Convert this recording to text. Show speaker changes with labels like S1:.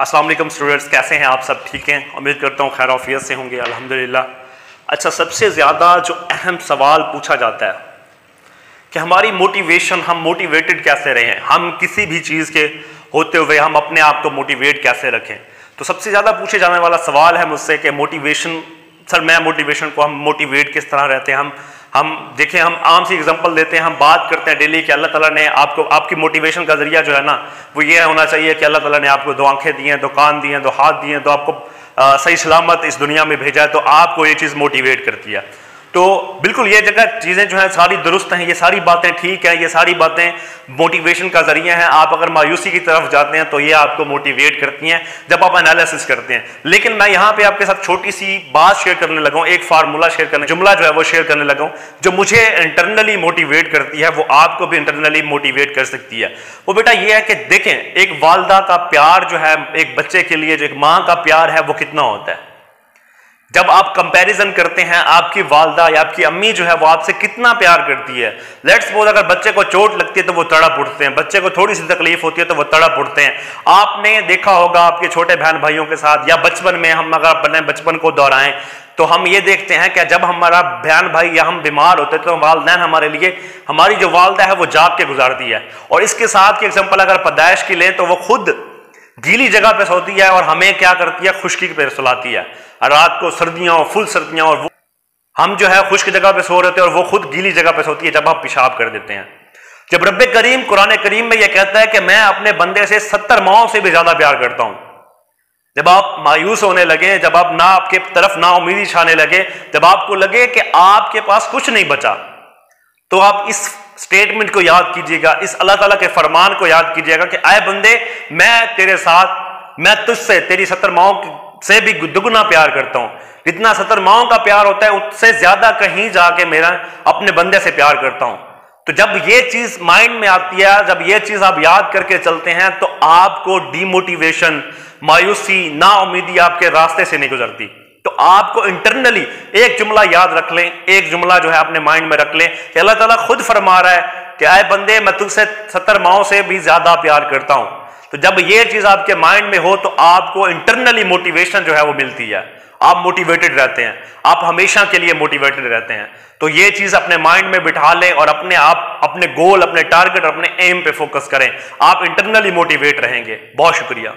S1: السلام علیکم اسٹوڈنٹس کیسے ہیں آپ سب؟ ٹھیک ہیں؟ امید کرتا ہوں خیر وفیت سے ہوں گے، الحمدللہ۔ اچھا سب سے زیادہ جو اہم سوال پوچھا جاتا ہے کہ ہماری موٹیویشن ہم موٹیویٹڈ کیسے رہیں؟ ہم کسی بھی چیز کے ہوتے ہوئے ہم اپنے آپ کو موٹیویٹ کیسے رکھیں؟ تو سب سے زیادہ پوچھے جانے والا سوال ہے مجھ سے کہ موٹیویشن سر میں موٹیویشن کو ہم موٹیویٹ کس طرح رہتے ہیں؟ ہم ہم دیکھیں، ہم عام سی اگزامپل دیتے ہیں، ہم بات کرتے ہیں ڈیلی کہ اللہ تعالیٰ نے آپ کو، آپ کی موٹیویشن کا ذریعہ جو ہے نا، وہ یہ ہونا چاہیے کہ اللہ تعالیٰ نے آپ کو دو آنکھیں دی ہیں، دو کان دی ہیں، دو ہاتھ دیے ہیں، تو آپ کو صحیح سلامت اس دنیا میں بھیجا ہے، تو آپ کو یہ چیز موٹیویٹ کرتی ہے۔ تو بالکل یہ جگہ چیزیں جو ہیں ساری درست ہیں، یہ ساری باتیں ٹھیک ہیں، یہ ساری باتیں موٹیویشن کا ذریعہ ہیں۔ آپ اگر مایوسی کی طرف جاتے ہیں تو یہ آپ کو موٹیویٹ کرتی ہیں، جب آپ انالیسس کرتے ہیں۔ لیکن میں یہاں پہ آپ کے ساتھ چھوٹی سی بات شیئر کرنے لگا ہوں، ایک فارمولا شیئر کرنے، جملہ جو ہے وہ شیئر کرنے لگا ہوں۔ جو مجھے انٹرنلی موٹیویٹ کرتی ہے، وہ آپ کو بھی انٹرنلی موٹیویٹ کر سکتی ہے۔ وہ بیٹا یہ ہے کہ دیکھیں، ایک والدہ کا پیار جو ہے، ایک بچے کے لیے جو ایک ماں کا پیار ہے، وہ کتنا ہوتا ہے۔ جب آپ کمپیریزن کرتے ہیں، آپ کی والدہ یا آپ کی امی جو ہے، وہ آپ سے کتنا پیار کرتی ہے۔ لیٹ سپوز اگر بچے کو چوٹ لگتی ہے تو وہ تڑپ اٹھتے ہیں۔ بچے کو تھوڑی سی تکلیف ہوتی ہے تو وہ تڑپ اٹھتے ہیں۔ آپ نے دیکھا ہوگا آپ کے چھوٹے بہن بھائیوں کے ساتھ یا بچپن میں ہم اگر اپنے بچپن کو دہرائیں تو ہم یہ دیکھتے ہیں کہ جب ہمارا بہن بھائی یا ہم بیمار ہوتے تو والدین ہمارے لیے، ہماری جو والدہ ہے وہ جاگ کے گزارتی ہے۔ اور اس کے ساتھ کی ایگزامپل اگر پیدائش کی لیں تو وہ خود گیلی جگہ پہ سوتی ہے اور ہمیں کیا کرتی ہے؟ خشکی پہ سلاتی ہے۔ رات کو سردیاں اور فل سردیاں اور ہم جو ہے خشک جگہ پہ سو رہے تھے اور وہ خود گیلی جگہ پہ سوتی ہے جب آپ پیشاب کر دیتے ہیں۔ جب رب کریم قرآن کریم میں یہ کہتا ہے کہ میں اپنے بندے سے ستر ماہوں سے بھی زیادہ پیار کرتا ہوں۔ جب آپ مایوس ہونے لگے، جب آپ نہ آپ کے طرف نا امیدی چھانے لگے، جب آپ کو لگے کہ آپ کے پاس کچھ نہیں بچا، تو آپ اس سٹیٹمنٹ کو یاد کیجیے گا۔ اس اللہ تعالیٰ کے فرمان کو یاد کیجیے گا کہ اے بندے، میں تیرے ساتھ، میں تجھ سے، تیری ستر ماہوں سے بھی دگنا پیار کرتا ہوں۔ جتنا ستر ماہوں کا پیار ہوتا ہے، اس سے زیادہ کہیں جا کے میرا اپنے بندے سے پیار کرتا ہوں۔ تو جب یہ چیز مائنڈ میں آتی ہے، جب یہ چیز آپ یاد کر کے چلتے ہیں، تو آپ کو ڈی موٹیویشن مایوسی نا امیدی آپ کے راستے سے نہیں گزرتی۔ تو آپ کو انٹرنلی ایک جملہ یاد رکھ لیں، ایک جملہ جو ہے اپنے مائنڈ میں رکھ لیں۔ کہ اللہ تعالیٰ خود فرما رہا ہے کہ اے بندے، میں تجھ سے ستر ماہوں سے بھی زیادہ پیار کرتا ہوں۔ تو جب یہ چیز آپ کے مائنڈ میں ہو تو آپ کو انٹرنلی موٹیویشن جو ہے وہ ملتی ہے۔ آپ موٹیویٹڈ رہتے ہیں۔ آپ ہمیشہ کے لیے موٹیویٹڈ رہتے ہیں۔ تو یہ چیز اپنے مائنڈ میں بٹھا لیں اور اپنے آپ، اپنے گول اپنے ٹارگٹ اپنے ایم پہ فوکس کریں۔ آپ انٹرنلی موٹیویٹ رہیں گے۔ بہت شکریہ۔